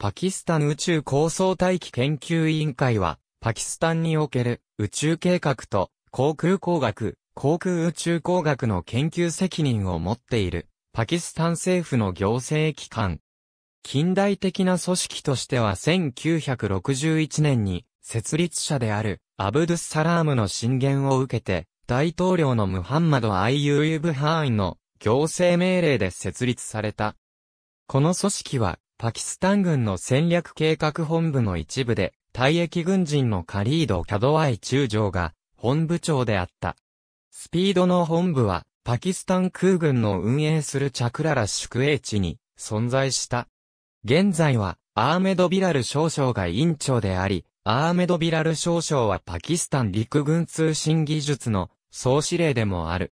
パキスタン宇宙高層大気研究委員会は、パキスタンにおける宇宙計画と航空工学、航空宇宙工学の研究責任を持っている、パキスタン政府の行政機関。近代的な組織としては1961年に設立者であるアブドゥッサラームの進言を受けて、大統領のムハンマド・アイユーユブハーンの行政命令で設立された。この組織はパキスタン軍の戦略計画本部の一部で、退役軍人のカリード・キャドワイ中将が本部長であった。スピードの本部は、パキスタン空軍の運営するチャクララ宿営地に存在した。現在は、アーメド・ビラル少将が委員長であり、アーメド・ビラル少将はパキスタン陸軍通信技術の総司令でもある。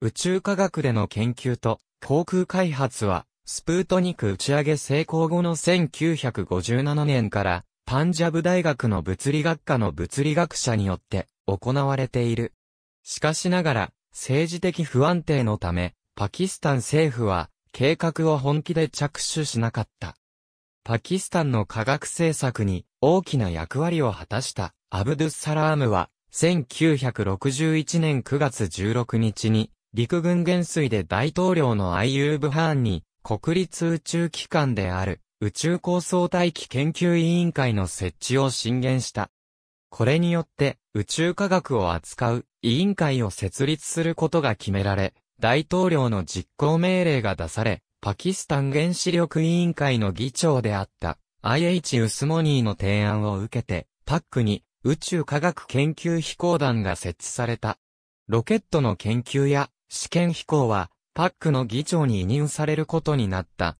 宇宙科学での研究と航空開発はスプートニク打ち上げ成功後の1957年から、パンジャブ大学の物理学科の物理学者によって行われている。しかしながら、政治的不安定のため、パキスタン政府は計画を本気で着手しなかった。パキスタンの科学政策に大きな役割を果たしたアブドゥッサラームは、1961年9月16日に陸軍元帥で大統領のアイユーブハーンに国立宇宙機関である宇宙高層大気研究委員会の設置を進言した。これによって宇宙科学を扱う委員会を設立することが決められ、大統領の実行命令が出され、パキスタン原子力委員会の議長であった IH ウスマニーの提案を受けて、パックに宇宙科学研究飛行団が設置された。ロケットの研究や試験飛行はパックの議長に委任されることになった。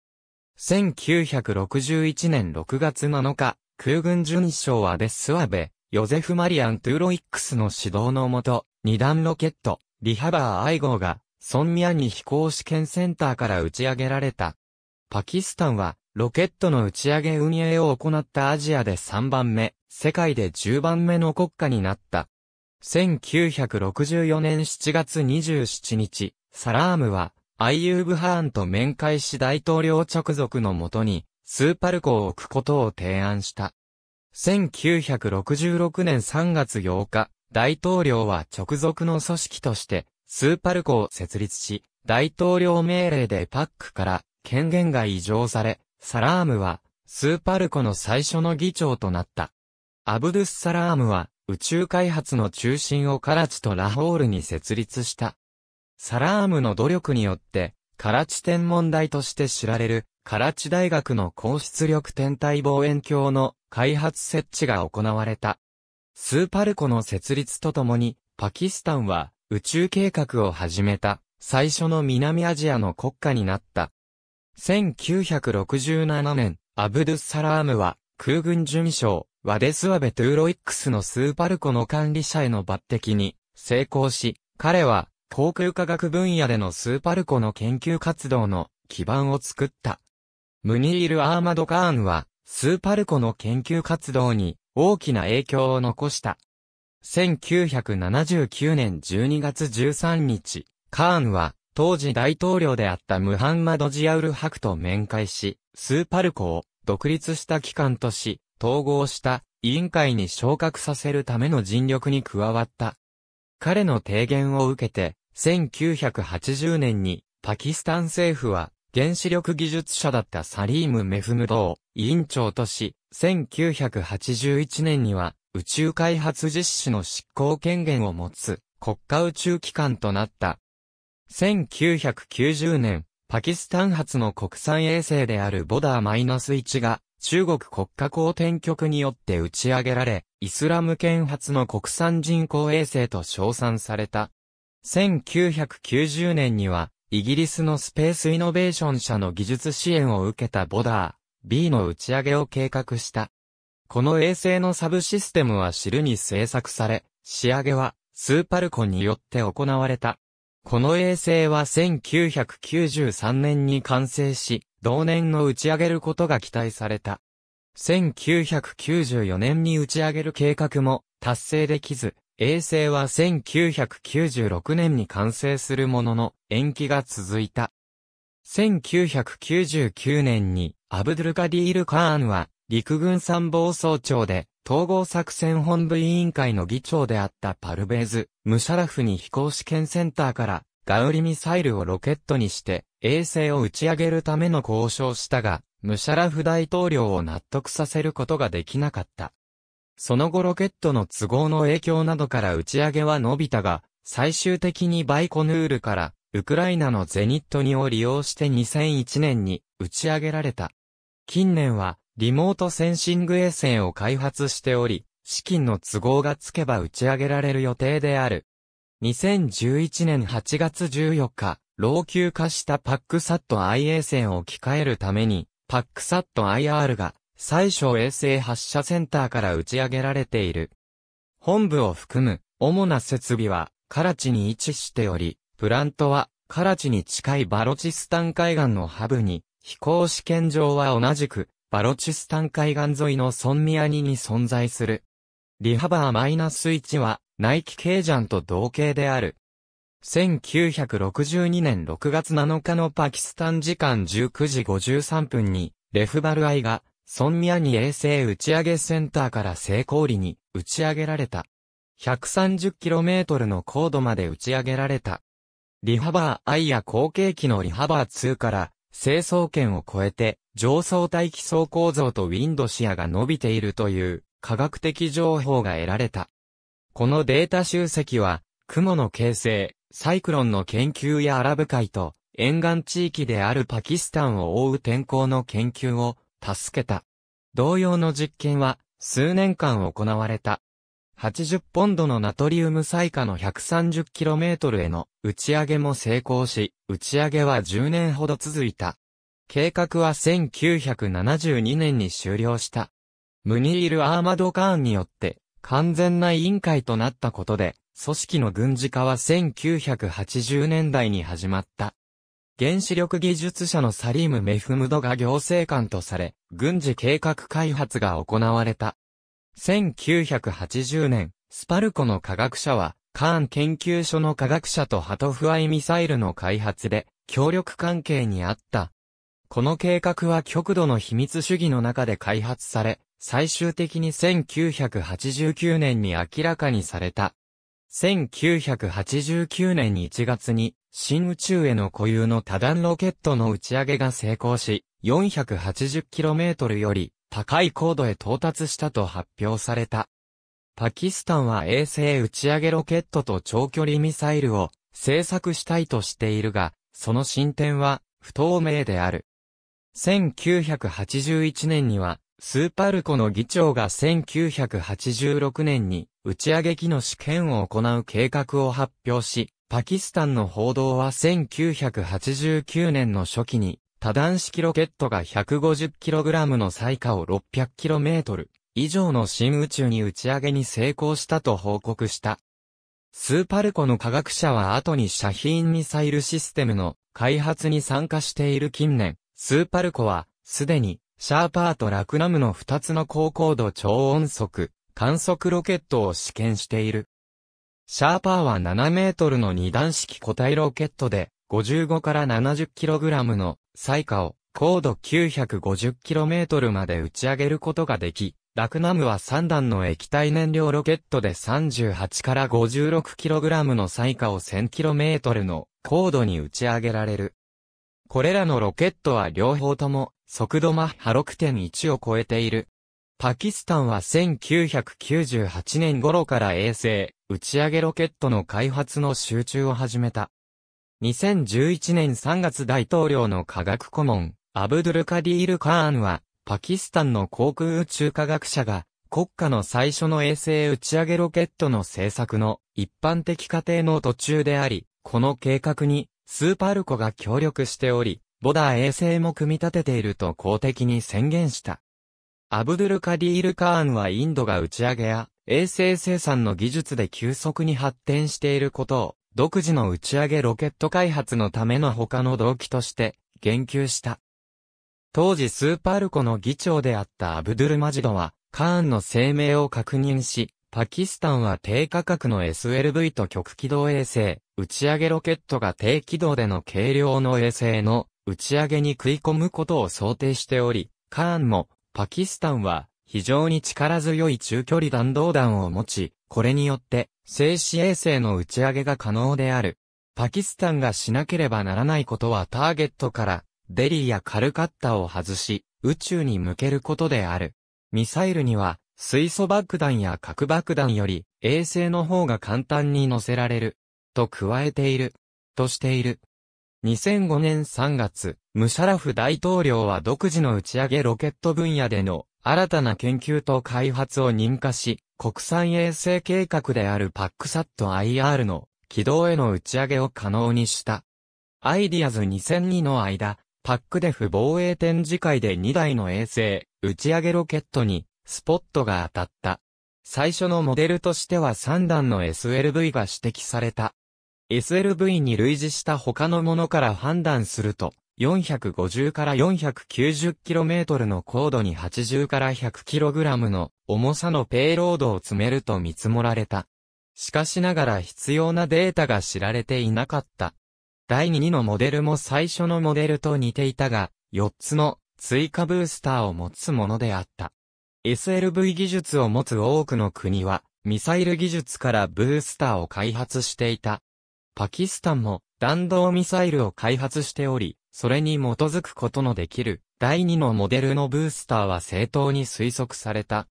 1961年6月7日、空軍准将ワデスワベ・ヨゼフ・マリアン・トゥーロイックスの指導のもと、二段ロケット、リハバー I号が、ソンミャーニ飛行試験センターから打ち上げられた。パキスタンは、ロケットの打ち上げ運営を行ったアジアで3番目、世界で10番目の国家になった。1964年7月27日、サラームは、アイユーブハーンと面会し大統領直属のもとに、スーパルコを置くことを提案した。1966年3月8日、大統領は直属の組織として、スーパルコを設立し、大統領命令でパックから権限が移譲され、サラームは、スーパルコの最初の議長となった。アブドゥッサラームは、宇宙開発の中心をカラチとラホールに設立した。サラームの努力によって、カラチ天文台として知られる、カラチ大学の高出力天体望遠鏡の開発設置が行われた。スーパルコの設立とともに、パキスタンは宇宙計画を始めた最初の南アジアの国家になった。1967年、アブドゥッサラームは空軍准将、ワデスワベトゥーロイックスのスーパルコの管理者への抜擢に成功し、彼は航空科学分野でのスーパルコの研究活動の基盤を作った。ムニール・アーマド・カーンは、スーパルコの研究活動に大きな影響を残した。1979年12月13日、カーンは、当時大統領であったムハンマド・ジアウルハクと面会し、スーパルコを独立した機関とし、統合した委員会に昇格させるための尽力に加わった。彼の提言を受けて、1980年にパキスタン政府は原子力技術者だったサリーム・メフムドを委員長とし、1981年には宇宙開発実施の執行権限を持つ国家宇宙機関となった。1990年、パキスタン発の国産衛星であるボダー -1 が中国国家公転局によって打ち上げられ、イスラム圏発の国産人工衛星と称賛された。1990年には、イギリスのスペースイノベーション社の技術支援を受けたボダー B の打ち上げを計画した。この衛星のサブシステムはシルに製作され、仕上げはスーパルコによって行われた。この衛星は1993年に完成し、同年の打ち上げることが期待された。1994年に打ち上げる計画も達成できず、衛星は1996年に完成するものの延期が続いた。1999年にアブドゥルカディール・カーンは、陸軍参謀総長で、統合作戦本部委員会の議長であったパルベーズ、ムシャラフに飛行試験センターからガウリミサイルをロケットにして衛星を打ち上げるための交渉したが、ムシャラフ大統領を納得させることができなかった。その後ロケットの都合の影響などから打ち上げは伸びたが、最終的にバイコヌールからウクライナのゼニットニを利用して2001年に打ち上げられた。近年はリモートセンシング衛星を開発しており、資金の都合がつけば打ち上げられる予定である。2011年8月14日、老朽化したパックサット I 衛星を置き換えるために、パックサット IR が、最小衛星発射センターから打ち上げられている。本部を含む、主な設備は、カラチに位置しており、プラントは、カラチに近いバロチスタン海岸のハブに、飛行試験場は同じく、バロチスタン海岸沿いのソンミアニに存在する。リハバー -1 は、ナイキケージャンと同型である。1962年6月7日のパキスタン時間19時53分に、レフバルアイが、ソンミアニ衛星打ち上げセンターから成功裏に打ち上げられた。130km の高度まで打ち上げられた。リハバー I や後継機のリハバー2から成層圏を超えて上層大気層構造とウィンド視野が伸びているという科学的情報が得られた。このデータ集積は、雲の形成、サイクロンの研究やアラブ海と、沿岸地域であるパキスタンを覆う天候の研究を助けた。同様の実験は数年間行われた。80ポンドのナトリウム採火の 130km への打ち上げも成功し、打ち上げは10年ほど続いた。計画は1972年に終了した。ムニール・アーマド・カーンによって完全な委員会となったことで、組織の軍事化は1980年代に始まった。原子力技術者のサリーム・メフムドが行政官とされ、軍事計画開発が行われた。1980年、スパルコの科学者は、カーン研究所の科学者とハトフアイミサイルの開発で、協力関係にあった。この計画は極度の秘密主義の中で開発され、最終的に1989年に明らかにされた。1989年1月に、新宇宙への固有の多段ロケットの打ち上げが成功し、480km より高い高度へ到達したと発表された。パキスタンは衛星打ち上げロケットと長距離ミサイルを製作したいとしているが、その進展は不透明である。1981年にはスーパルコの議長が1986年に打ち上げ機の試験を行う計画を発表し、パキスタンの報道は1989年の初期に多段式ロケットが 150kg の最下を 600km 以上の新宇宙に打ち上げに成功したと報告した。スーパルコの科学者は後にシャヒーンミサイルシステムの開発に参加している近年、スーパルコはすでにシャーパーとラクナムの2つの高高度超音速観測ロケットを試験している。シャーパーは7メートルの二段式固体ロケットで55から 70kg の最下を高度 950km まで打ち上げることができ、ラクナムは3段の液体燃料ロケットで38から 56kg の最下を 1000km の高度に打ち上げられる。これらのロケットは両方とも速度マッハ6.1を超えている。パキスタンは1998年頃から衛星、打ち上げロケットの開発の集中を始めた。2011年3月大統領の科学顧問、アブドゥルカディール・カーンは、パキスタンの航空宇宙科学者が、国家の最初の衛星打ち上げロケットの製作の一般的過程の途中であり、この計画にスーパルコが協力しており、ボダー衛星も組み立てていると公的に宣言した。アブドゥルカディール・カーンはインドが打ち上げや衛星生産の技術で急速に発展していることを独自の打ち上げロケット開発のための他の動機として言及した。当時スーパールコの議長であったアブドゥル・マジドはカーンの声明を確認し、パキスタンは低価格の SLV と極軌道衛星、打ち上げロケットが低軌道での軽量の衛星の打ち上げに食い込むことを想定しており、カーンも、パキスタンは、非常に力強い中距離弾道弾を持ち、これによって、静止衛星の打ち上げが可能である。パキスタンがしなければならないことはターゲットから、デリーやカルカッタを外し、宇宙に向けることである。ミサイルには、水素爆弾や核爆弾より、衛星の方が簡単に乗せられる。と加えている。としている。2005年3月、ムシャラフ大統領は独自の打ち上げロケット分野での新たな研究と開発を認可し、国産衛星計画であるパックサット IR の軌道への打ち上げを可能にした。アイディアズ2002の間、パックデフ防衛展示会で2台の衛星、打ち上げロケットにスポットが当たった。最初のモデルとしては3段の SLV が指摘された。SLV に類似した他のものから判断すると、450から 490km の高度に80から 100kg の重さのペイロードを積めると見積もられた。しかしながら必要なデータが知られていなかった。第2のモデルも最初のモデルと似ていたが、4つの追加ブースターを持つものであった。SLV 技術を持つ多くの国は、ミサイル技術からブースターを開発していた。パキスタンも弾道ミサイルを開発しており、それに基づくことのできる第2のモデルのブースターは正当に推測された。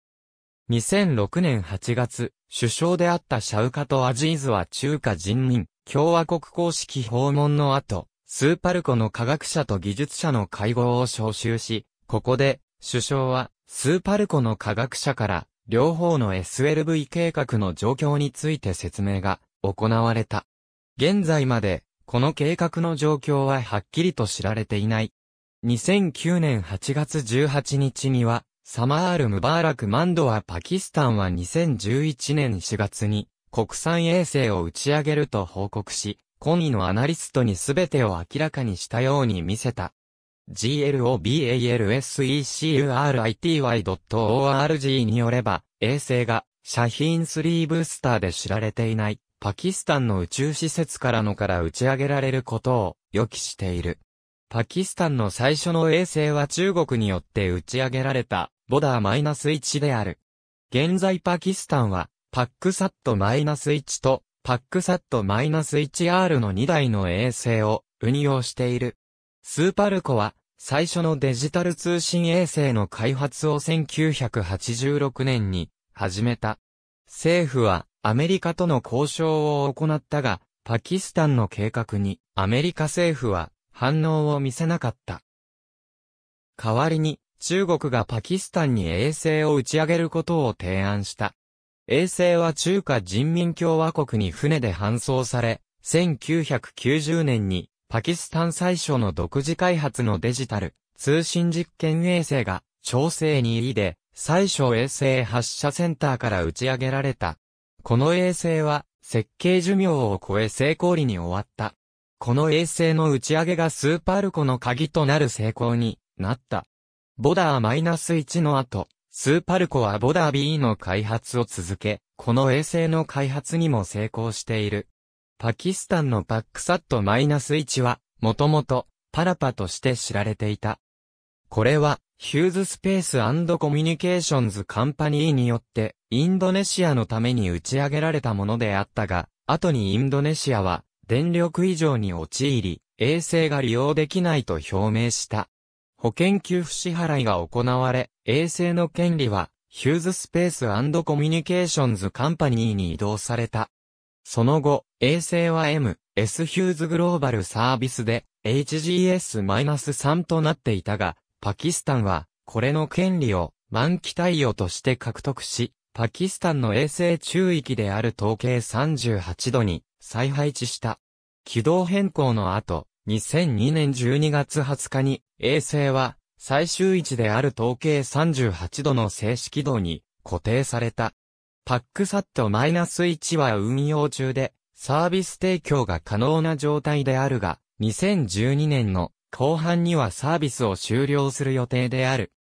2006年8月、首相であったシャウカト・アジーズは中華人民共和国公式訪問の後、スーパルコの科学者と技術者の会合を招集し、ここで、首相はスーパルコの科学者から、両方の SLV 計画の状況について説明が行われた。現在まで、この計画の状況ははっきりと知られていない。2009年8月18日には、サマール・ムバーラク・マンドはパキスタンは2011年4月に国産衛星を打ち上げると報告し、今位のアナリストに全てを明らかにしたように見せた。globalsecurity.org によれば、衛星が、シャヒーン3ブースターで知られていない、パキスタンの宇宙施設からのから打ち上げられることを予期している。パキスタンの最初の衛星は中国によって打ち上げられた、ボダー -1 である。現在パキスタンは、パックサット -1 と、パックサット -1R の2台の衛星を運用している。スーパルコは、最初のデジタル通信衛星の開発を1986年に始めた。政府はアメリカとの交渉を行ったが、パキスタンの計画にアメリカ政府は反応を見せなかった。代わりに中国がパキスタンに衛星を打ち上げることを提案した。衛星は中華人民共和国に船で搬送され、1990年にパキスタン最初の独自開発のデジタル通信実験衛星が調整に入りで最初衛星発射センターから打ち上げられた。この衛星は設計寿命を超え成功裏に終わった。この衛星の打ち上げがスーパールコの鍵となる成功になった。ボダー -1 の後、スーパルコはボダー B の開発を続け、この衛星の開発にも成功している。パキスタンのパックサット -1 は、もともと、パラパとして知られていた。これは、ヒューズスペースコミュニケーションズカンパニーによって、インドネシアのために打ち上げられたものであったが、後にインドネシアは、電力異常に陥り、衛星が利用できないと表明した。保険給付支払いが行われ、衛星の権利は、ヒューズスペースコミュニケーションズカンパニーに移動された。その後、衛星は M、S ヒューズグローバルサービスで HGS-3 となっていたが、パキスタンは、これの権利を満期貸与として獲得し、パキスタンの衛星中域である統計38度に再配置した。軌道変更の後、2002年12月20日に衛星は最終位置である統計38度の静止軌道に固定された。パックサット -1 は運用中で、サービス提供が可能な状態であるが、2012年の後半にはサービスを終了する予定である。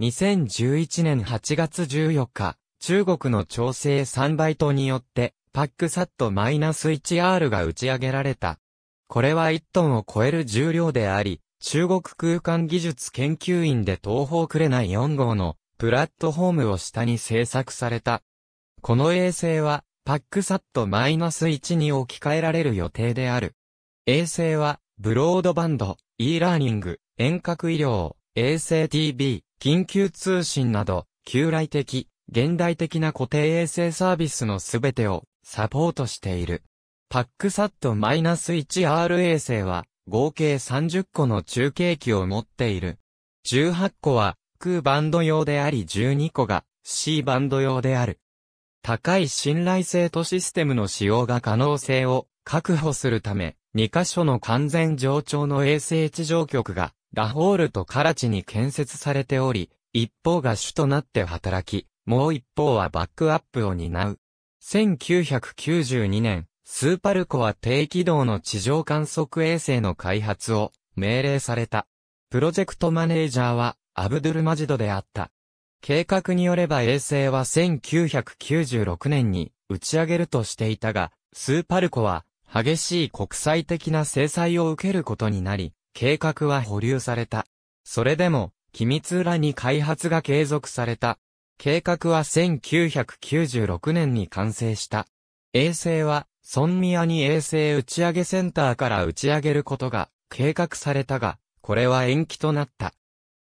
2011年8月14日、中国の調整3バイトによって、パックサット -1R が打ち上げられた。これは1トンを超える重量であり、中国空間技術研究院で東方紅4号のプラットフォームを下に製作された。この衛星は、パックサット -1 に置き換えられる予定である。衛星は、ブロードバンド、e ラーニング、遠隔医療、衛星 TV、緊急通信など、旧来的、現代的な固定衛星サービスのすべてをサポートしている。パックサット -1R 衛星は合計30個の中継機を持っている。18個は空バンド用であり12個が C バンド用である。高い信頼性とシステムの使用が可能性を確保するため、2カ所の完全上長の衛星地上局がラホールとカラチに建設されており、一方が主となって働き、もう一方はバックアップを担う。1992年、スーパルコは低軌道の地上観測衛星の開発を命令された。プロジェクトマネージャーはアブドゥルマジドであった。計画によれば衛星は1996年に打ち上げるとしていたが、スーパルコは激しい国際的な制裁を受けることになり、計画は保留された。それでも、機密裏に開発が継続された。計画は1996年に完成した。衛星はソンミアに衛星打ち上げセンターから打ち上げることが計画されたが、これは延期となった。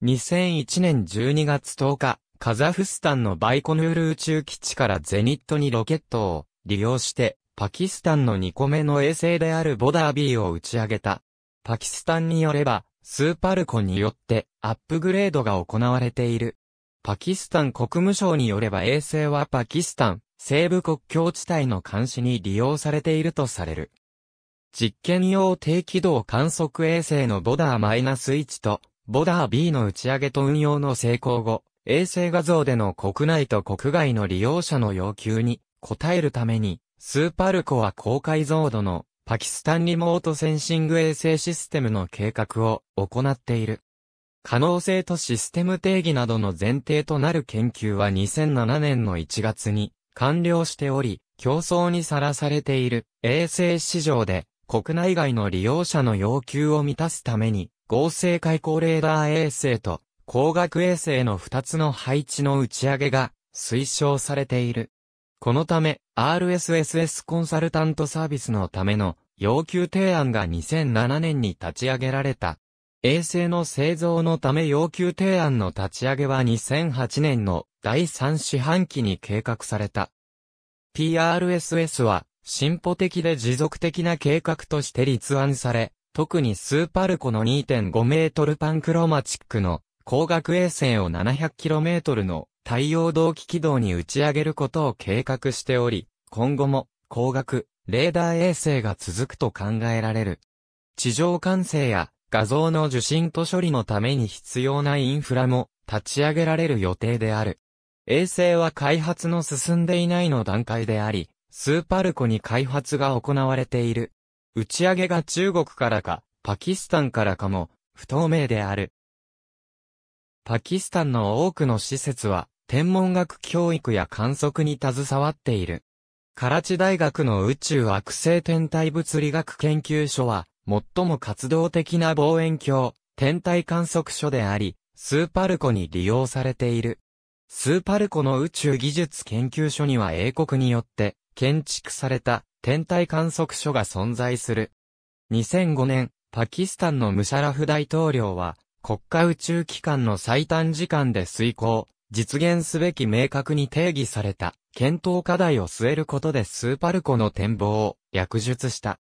2001年12月10日、カザフスタンのバイコヌール宇宙基地からゼニットにロケットを利用して、パキスタンの2個目の衛星であるボダー B を打ち上げた。パキスタンによれば、スーパルコによってアップグレードが行われている。パキスタン国務省によれば衛星はパキスタン、西部国境地帯の監視に利用されているとされる。実験用低軌道観測衛星のボダー -1 とボダー B の打ち上げと運用の成功後、衛星画像での国内と国外の利用者の要求に応えるために、スーパルコは高解像度のパキスタンリモートセンシング衛星システムの計画を行っている。可能性とシステム定義などの前提となる研究は2007年の1月に完了しており、競争にさらされている衛星市場で国内外の利用者の要求を満たすために合成開口レーダー衛星と光学衛星の2つの配置の打ち上げが推奨されている。このため RSSS コンサルタントサービスのための要求提案が2007年に立ち上げられた。衛星の製造のため要求提案の立ち上げは2008年の第3四半期に計画された。PRSS は進歩的で持続的な計画として立案され、特にスーパルコの2.5メートルパンクロマチックの光学衛星を 700km の太陽同期軌道に打ち上げることを計画しており、今後も光学、レーダー衛星が続くと考えられる。地上管制や画像の受信と処理のために必要なインフラも立ち上げられる予定である。衛星は開発の進んでいないの段階であり、スーパルコに開発が行われている。打ち上げが中国からか、パキスタンからかも、不透明である。パキスタンの多くの施設は、天文学教育や観測に携わっている。カラチ大学の宇宙惑星天体物理学研究所は、最も活動的な望遠鏡、天体観測所であり、スーパルコに利用されている。スーパルコの宇宙技術研究所には英国によって建築された天体観測所が存在する。2005年、パキスタンのムシャラフ大統領は国家宇宙機関の最短時間で遂行、実現すべき明確に定義された検討課題を据えることでスーパルコの展望を約述した。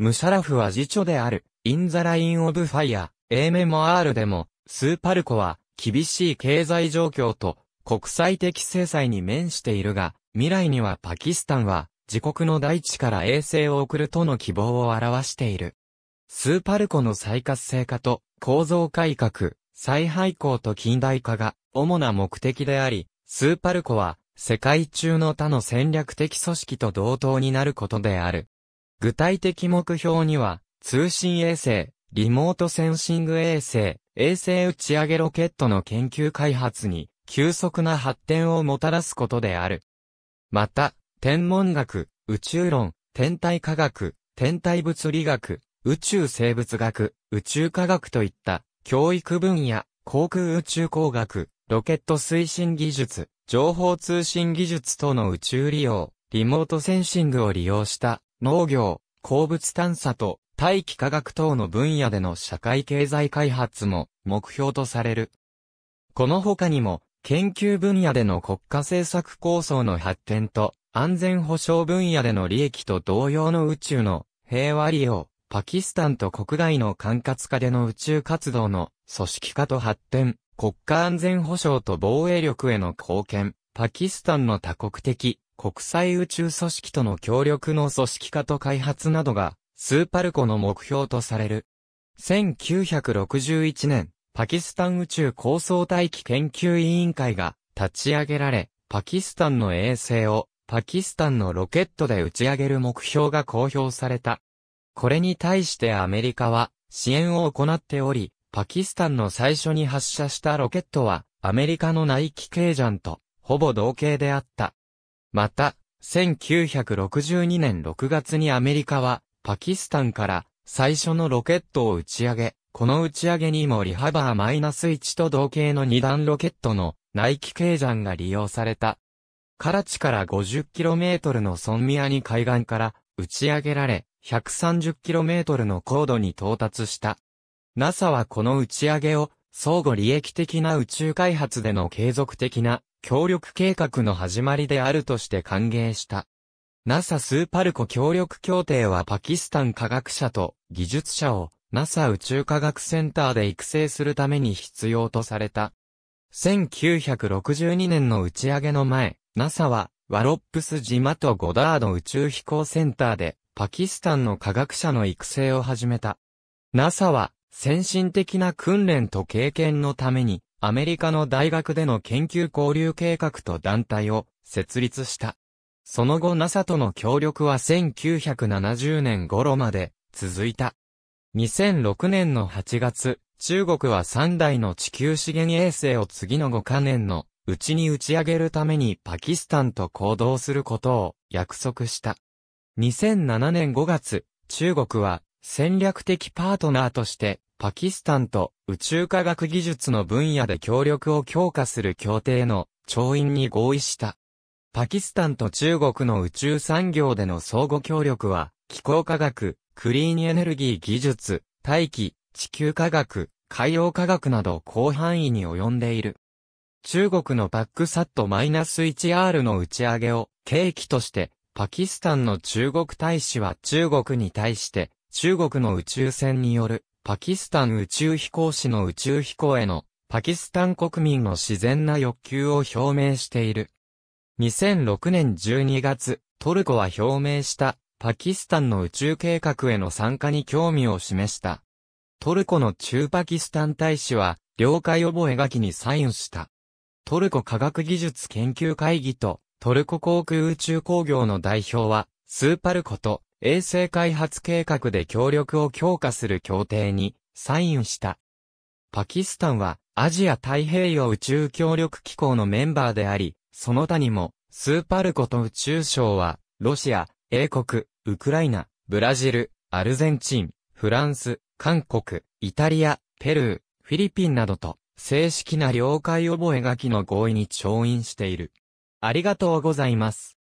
ムシャラフは自叙である、 In the Line of Fire、A Memoir でも、スーパルコは、厳しい経済状況と、国際的制裁に面しているが、未来にはパキスタンは、自国の大地から衛星を送るとの希望を表している。スーパルコの再活性化と、構造改革、再配向と近代化が、主な目的であり、スーパルコは、世界中の他の戦略的組織と同等になることである。具体的目標には、通信衛星、リモートセンシング衛星、衛星打ち上げロケットの研究開発に、急速な発展をもたらすことである。また、天文学、宇宙論、天体科学、天体物理学、宇宙生物学、宇宙科学といった教育分野、航空宇宙工学、ロケット推進技術、情報通信技術等の宇宙利用、リモートセンシングを利用した農業、鉱物探査と大気科学等の分野での社会経済開発も目標とされる。この他にも、研究分野での国家政策構想の発展と安全保障分野での利益と同様の宇宙の平和利用、パキスタンと国外の管轄下での宇宙活動の組織化と発展、国家安全保障と防衛力への貢献、パキスタンの多国的、国際宇宙組織との協力の組織化と開発などが、スーパルコの目標とされる。1961年、パキスタン宇宙高層大気研究委員会が立ち上げられ、パキスタンの衛星をパキスタンのロケットで打ち上げる目標が公表された。これに対してアメリカは支援を行っており、パキスタンの最初に発射したロケットは、アメリカのナイキケージャンと、ほぼ同型であった。また、1962年6月にアメリカは、パキスタンから最初のロケットを打ち上げ、この打ち上げにもリハバーマイナス -1 と同型の二段ロケットのナイキケージャンが利用された。カラチから 50km のソンミアニ海岸から打ち上げられ、130km の高度に到達した。NASA はこの打ち上げを、相互利益的な宇宙開発での継続的な協力計画の始まりであるとして歓迎した。NASA スーパルコ協力協定はパキスタン科学者と技術者を NASA 宇宙科学センターで育成するために必要とされた。1962年の打ち上げの前、NASA はワロップス島とゴダード宇宙飛行センターでパキスタンの科学者の育成を始めた。NASA は先進的な訓練と経験のために、アメリカの大学での研究交流計画と団体を設立した。その後 NASA との協力は1970年頃まで続いた。2006年の8月、中国は3台の地球資源衛星を次の5カ年のうちに打ち上げるためにパキスタンと行動することを約束した。2007年5月、中国は戦略的パートナーとして、パキスタンと宇宙科学技術の分野で協力を強化する協定の調印に合意した。パキスタンと中国の宇宙産業での相互協力は、気候科学、クリーンエネルギー技術、大気、地球科学、海洋科学など広範囲に及んでいる。中国のパックサット -1R の打ち上げを契機として、パキスタンの中国大使は中国に対して中国の宇宙船によるパキスタン宇宙飛行士の宇宙飛行へのパキスタン国民の自然な欲求を表明している。2006年12月、トルコは表明したパキスタンの宇宙計画への参加に興味を示した。トルコの中パキスタン大使は、了解覚書にサインした。トルコ科学技術研究会議と、トルコ航空宇宙工業の代表は、スーパルコと衛星開発計画で協力を強化する協定にサインした。パキスタンはアジア太平洋宇宙協力機構のメンバーであり、その他にもスーパルコと宇宙省はロシア、英国、ウクライナ、ブラジル、アルゼンチン、フランス、韓国、イタリア、ペルー、フィリピンなどと正式な了解覚書の合意に調印している。ありがとうございます。